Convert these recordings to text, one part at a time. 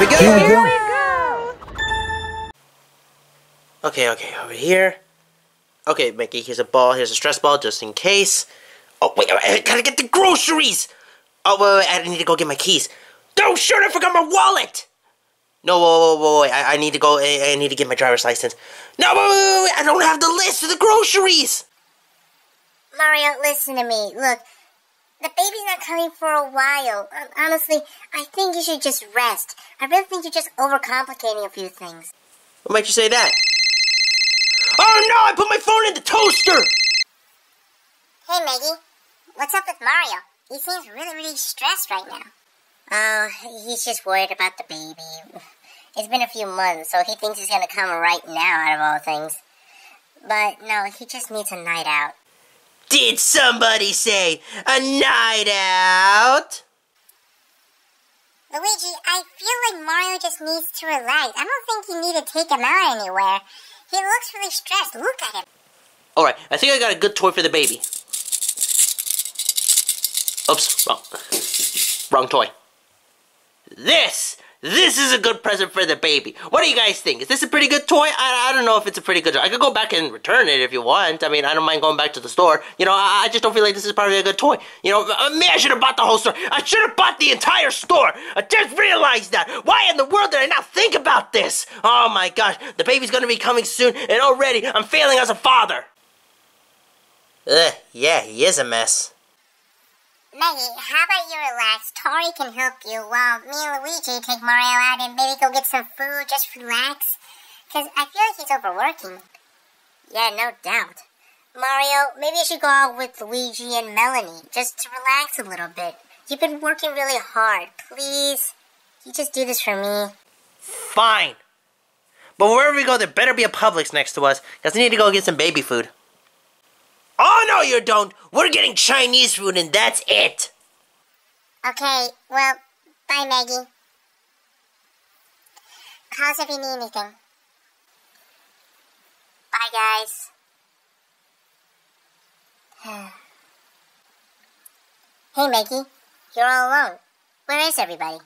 we go. Here we go. Okay, okay, over here. Okay, Mickey, here's a ball. Here's a stress ball just in case. Oh, wait, I gotta get the groceries. Oh, wait, wait, I need to go get my keys. Oh, shoot, I forgot my wallet. No, whoa, whoa, whoa, wait, I, I need to go, I, I need to get my driver's license. No, wait, wait, wait, wait, I don't have the list of the groceries. Mario, listen to me. Look, the baby's not coming for a while. Um, honestly, I think you should just rest. I really think you're just overcomplicating a few things. What makes you say that? Oh no, I put my phone in the toaster! Hey, Meggy. What's up with Mario? He seems really, really stressed right now. Oh, he's just worried about the baby. It's been a few months, so he thinks he's gonna come right now out of all things. But no, he just needs a night out. Did somebody say a night out? Luigi, I feel like Mario just needs to relax. I don't think you need to take him out anywhere. He looks really stressed. Look at him. Alright, I think I got a good toy for the baby. Oops, wrong. Wrong toy. This! This is a good present for the baby. What do you guys think? Is this a pretty good toy? I, I don't know if it's a pretty good toy. I could go back and return it if you want. I mean, I don't mind going back to the store. You know, I, I just don't feel like this is probably a good toy. You know, uh, me, I should have bought the whole store. I should have bought the entire store. I just realized that. Why in the world did I not think about this? Oh my gosh, the baby's gonna be coming soon, and already I'm failing as a father. Ugh, yeah, he is a mess. Meggy, how about you relax? Tori can help you while me and Luigi take Mario out and maybe go get some food, just relax. Because I feel like he's overworking. Yeah, no doubt. Mario, maybe you should go out with Luigi and Melanie, just to relax a little bit. You've been working really hard. Please, you just do this for me. Fine. But wherever we go, there better be a Publix next to us, because we need to go get some baby food. Oh, no, you don't. We're getting Chinese food, and that's it. Okay, well, bye, Meggy. Us if you need anything. Bye, guys. hey, Meggy. You're all alone. Where is everybody?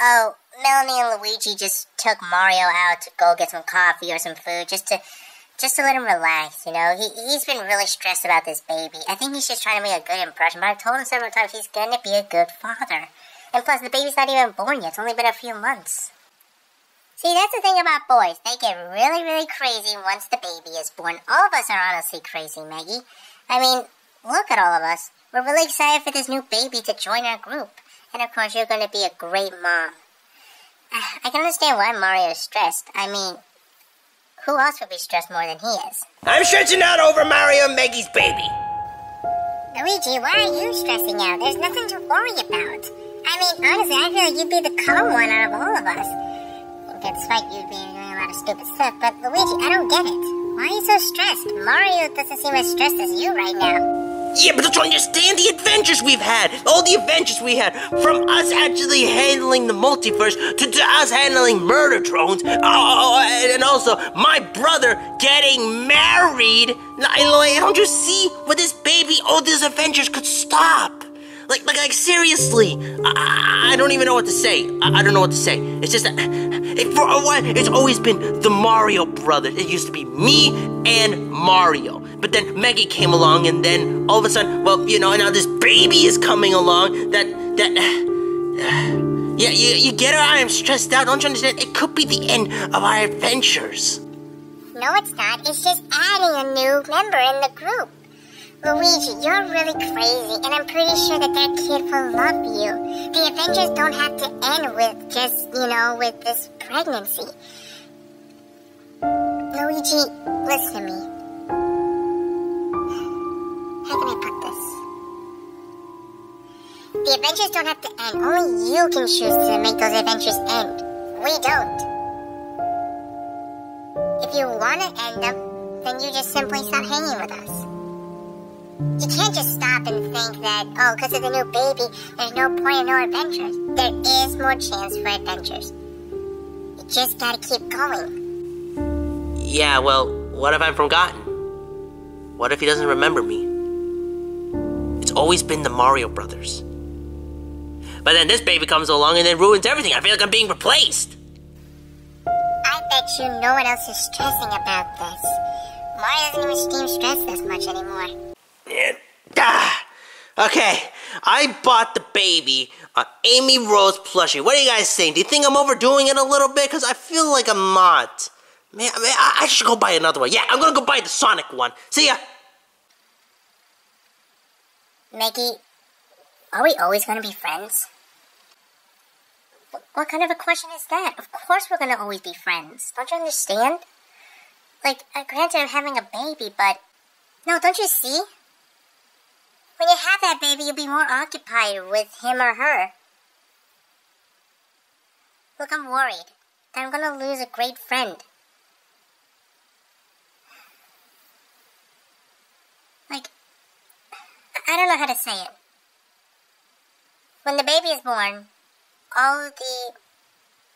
Oh, Melanie and Luigi just took Mario out to go get some coffee or some food just to just to let him relax, you know. He, he's been really stressed about this baby. I think he's just trying to make a good impression, but I've told him several times he's to be a good father. And plus, the baby's not even born yet. It's only been a few months. See, that's the thing about boys. They get really, really crazy once the baby is born. All of us are honestly crazy, Meggy. I mean, look at all of us. We're really excited for this new baby to join our group. And of course, you're going to be a great mom. I can understand why Mario's stressed. I mean, who else would be stressed more than he is? I'm stressing out over Mario and Meggy's baby. Luigi, why are you stressing out? There's nothing to worry about. I mean, honestly, I feel like you'd be the calm one out of all of us. Despite you being doing a lot of stupid stuff, but Luigi, I don't get it. Why are you so stressed? Mario doesn't seem as stressed as you right now. Yeah, but don't you understand the adventures we've had? All the adventures we had, from us actually handling the multiverse to, to us handling murder drones, oh, oh, oh, oh and also my brother getting married. Like, don't you see what this baby, all these adventures could stop? Like, like, like, seriously, I, I don't even know what to say. I, I don't know what to say. It's just that, it, for a while, it's always been the Mario brothers. It used to be me and Mario. But then Meggy came along, and then all of a sudden, well, you know, now this baby is coming along. That, that, yeah, you, you get it? I am stressed out. Don't you understand? It could be the end of our adventures. No, it's not. It's just adding a new member in the group. Luigi, you're really crazy, and I'm pretty sure that that kid will love you. The adventures don't have to end with just, you know, with this pregnancy. Luigi, listen to me. How can I put this? The adventures don't have to end. Only you can choose to make those adventures end. We don't. If you want to end them, then you just simply stop hanging with us. You can't just stop and think that, oh, because of the new baby, there's no point in no adventures. There is more chance for adventures. You just gotta keep going. Yeah, well, what if I'm forgotten? What if he doesn't remember me? It's always been the Mario brothers. But then this baby comes along and then ruins everything. I feel like I'm being replaced. I bet you no one else is stressing about this. Mario doesn't even seem stressed as much anymore. Ah. Okay, I bought the baby a Amy Rose plushie. What do you guys think? Do you think I'm overdoing it a little bit? Because I feel like I'm not. Man, man, I, should go buy another one. Yeah, I'm gonna go buy the Sonic one. See ya. Meggy, are we always to be friends? What kind of a question is that? Of course we're to always be friends. Don't you understand? Like, uh, granted, I'm having a baby, but. No, don't you see? When you have that baby, you'll be more occupied with him or her. Look, I'm worried that I'm gonna lose a great friend. Like, I don't know how to say it. When the baby is born, all the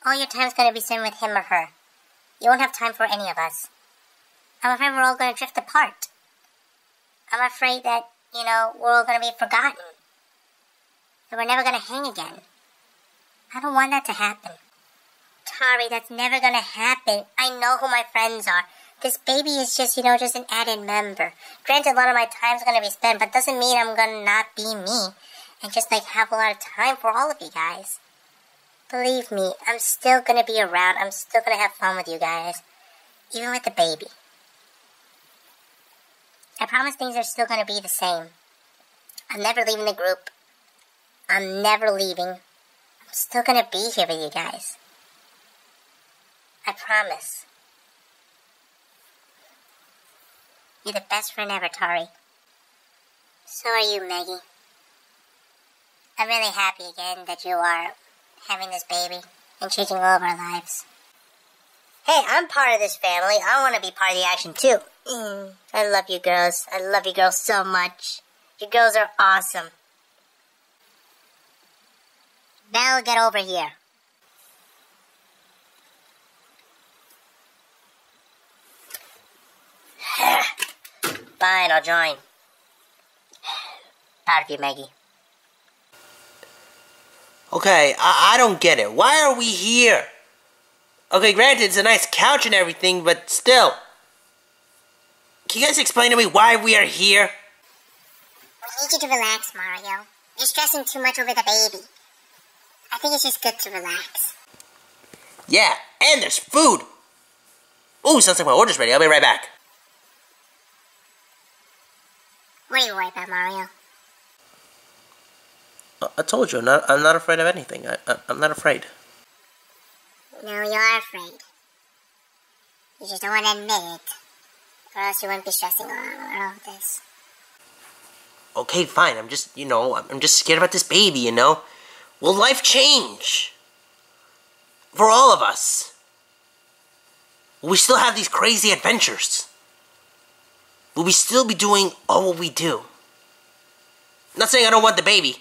all your time's gonna be spent with him or her. You won't have time for any of us. I'm afraid we're all gonna drift apart. I'm afraid that, you know, we're all gonna be forgotten. And we're never gonna hang again. I don't want that to happen. Tari, that's never gonna happen. I know who my friends are. This baby is just, you know, just an added member. Granted, a lot of my time's gonna be spent, but doesn't mean I'm gonna not be me and just like have a lot of time for all of you guys. Believe me, I'm still gonna be around. I'm still gonna have fun with you guys, even with the baby. I promise things are still gonna be the same. I'm never leaving the group. I'm never leaving. I'm still gonna be here with you guys. I promise. You're the best friend ever, Tari. So are you, Meggy. I'm really happy again that you are having this baby and changing all of our lives. Hey, I'm part of this family. I want to be part of the action too. Mm, I love you girls. I love you girls so much. You girls are awesome. Belle, get over here. Fine, I'll join. Proud of you, Meggy. Okay, I, I don't get it. Why are we here? Okay, granted, it's a nice couch and everything, but still. Can you guys explain to me why we are here? We need you to relax, Mario. You're stressing too much over the baby. I think it's just good to relax. Yeah, and there's food. Ooh, sounds like my order's ready. I'll be right back. What are you worried about, Mario? I told you, I'm not, I'm not afraid of anything. I, I, I'm not afraid. No, you are afraid. You just don't want to admit it. Or else you wouldn't be stressing over all of this. Okay, fine. I'm just, you know, I'm just scared about this baby, you know? Will life change? For all of us? Will we still have these crazy adventures? Will we still be doing all what we do? I'm not saying I don't want the baby.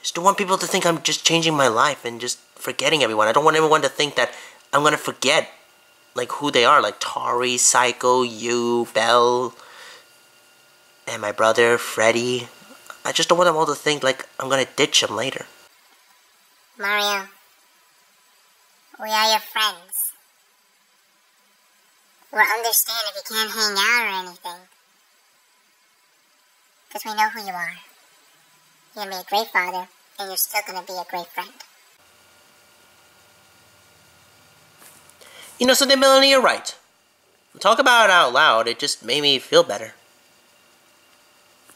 I just don't want people to think I'm just changing my life and just forgetting everyone. I don't want everyone to think that I'm gonna forget like who they are, like Tari, Saiko, you, Belle, and my brother, Freddy. I just don't want them all to think like I'm gonna ditch them later. Mario, we are your friends. We'll understand if you can't hang out or anything. Because we know who you are. You're gonna be a great father, and you're still gonna be a great friend. You know something, Melanie, you're right. Talk about it out loud, it just made me feel better.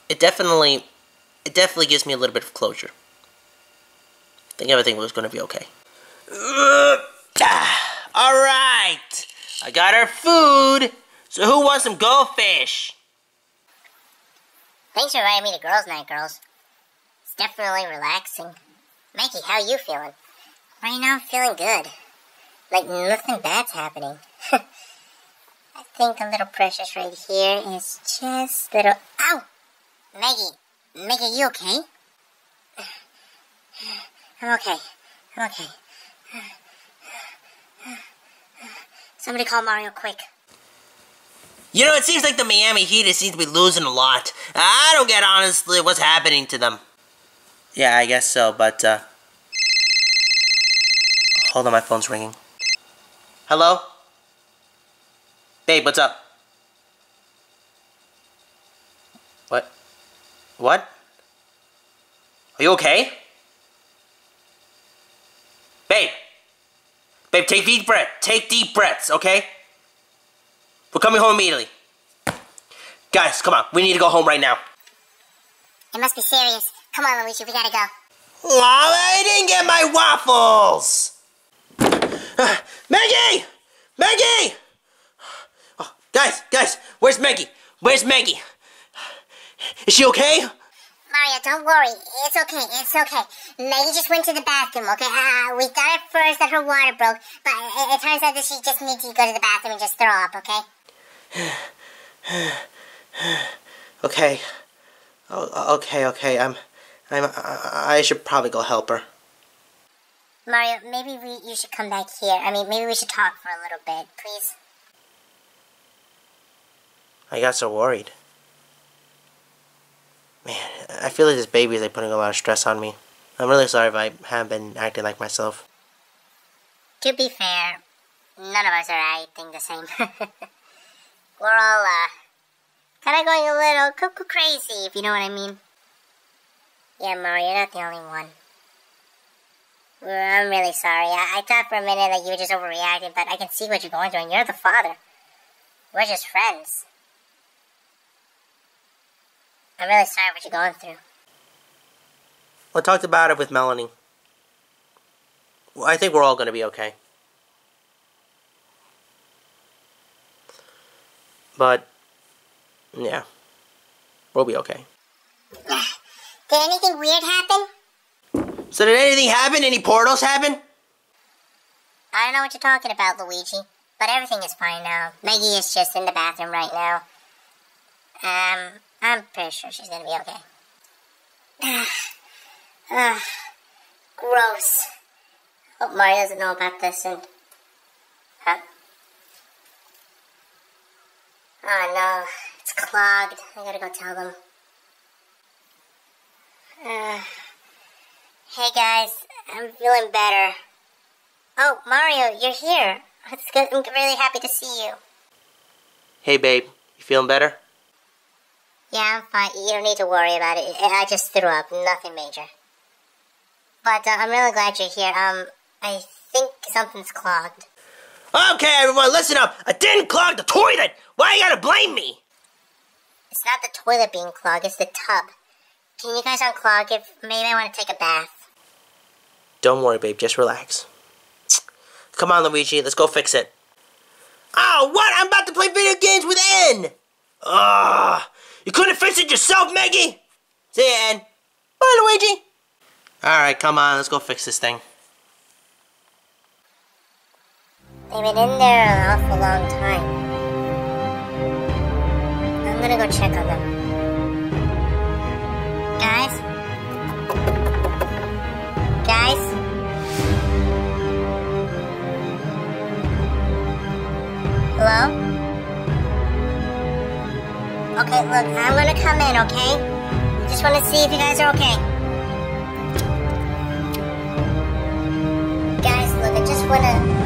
It definitely, it definitely gives me a little bit of closure. I think everything was gonna be okay. Alright! I got our food! So who wants some goldfish? Thanks for inviting me to girls' night, girls. Definitely relaxing. Mikey, how are you feeling? Right now, I'm feeling good. Like nothing bad's happening. I think a little precious right here is just a little. Ow! Meggy, Meggy, you okay? I'm okay. I'm okay. Somebody call Mario quick. You know, it seems like the Miami Heat is seems to be losing a lot. I don't get honestly what's happening to them. Yeah, I guess so, but, uh... Hold on, my phone's ringing. Hello? Babe, what's up? What? What? Are you okay? Babe! Babe, take deep breath. Take deep breaths, okay? We're coming home immediately. Guys, come on. We need to go home right now. It must be serious. Come on, Luigi, we gotta go. Oh, I didn't get my waffles! Uh, Meggy! Meggy! Oh, guys, guys, where's Meggy? Where's Meggy? Is she okay? Mario, don't worry. It's okay. It's okay. Meggy just went to the bathroom, okay? Uh, we thought at first that her water broke, but it, it turns out that she just needs to go to the bathroom and just throw up, okay? okay. Oh, okay, okay. I'm, I'm, I should probably go help her. Mario, maybe we, you should come back here. I mean, maybe we should talk for a little bit, please. I got so worried. Man, I feel like this baby is like putting a lot of stress on me. I'm really sorry if I have been acting like myself. To be fair, none of us are acting the same. We're all, uh, kind of going a little cuckoo crazy, if you know what I mean. Yeah, Mario, you're not the only one. I'm really sorry. I, I thought for a minute that you were just overreacting, but I can see what you're going through, and you're the father. We're just friends. I'm really sorry what you're going through. I talked about it with Melanie. Well, I think we're all going to be okay. But, yeah, we'll be okay. Did anything weird happen? So did anything happen? Any portals happen? I don't know what you're talking about, Luigi. But everything is fine now. Meggy is just in the bathroom right now. Um, I'm pretty sure she's gonna be okay. Ugh. gross. Hope Mario doesn't know about this and... Huh? Oh no, it's clogged. I gotta go tell them. Uh, hey guys, I'm feeling better. Oh, Mario, you're here. It's good. I'm really happy to see you. Hey babe, you feeling better? Yeah, I'm fine. You don't need to worry about it. I just threw up. Nothing major. But uh, I'm really glad you're here. Um, I think something's clogged. Okay, everyone, listen up. I didn't clog the toilet. Why you gotta blame me? It's not the toilet being clogged. It's the tub. Can you guys unclog it? Maybe I want to take a bath. Don't worry, babe. Just relax. Come on, Luigi. Let's go fix it. Oh, what? I'm about to play video games with N. Ah. You couldn't fix it yourself, Meggy? See you, Ann. Bye, Luigi. Alright, come on, let's go fix this thing. They've been in there an awful long time. I'm gonna go check on them. Guys? Guys? Hello? Okay, look, I'm gonna come in, okay? I just wanna see if you guys are okay. Guys, look, I just wanna...